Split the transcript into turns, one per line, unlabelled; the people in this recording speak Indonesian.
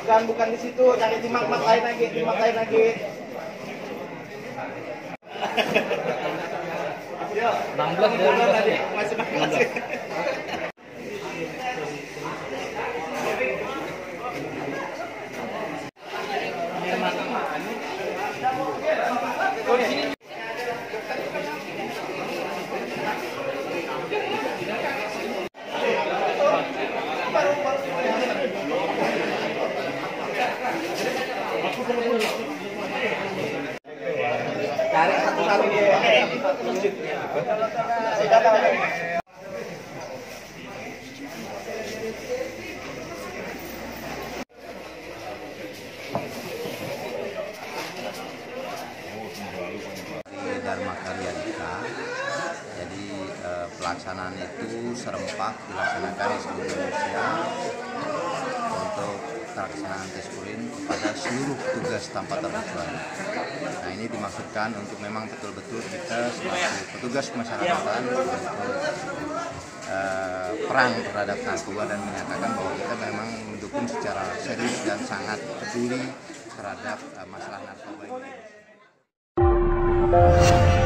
bukan bukan di situ. Cari di mak mak lain lagi di mak lain lagi.
Enam belas
tadi. Masih masih Thank you
di Dharma Karya Dika. Jadi eh, pelaksanaan itu serempak dilaksanakan di seluruh Indonesia untuk pelaksanaan tes urin kepada seluruh petugas tanpa terkecuali. Nah ini dimaksudkan untuk memang betul-betul kita selaku petugas kemasyarakatan untuk eh, perang terhadap narkoba dan menyatakan bahwa kita memang mendukung secara serius dan sangat peduli terhadap eh, masalah narkoba ini. Thank you.